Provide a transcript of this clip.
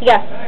Yes.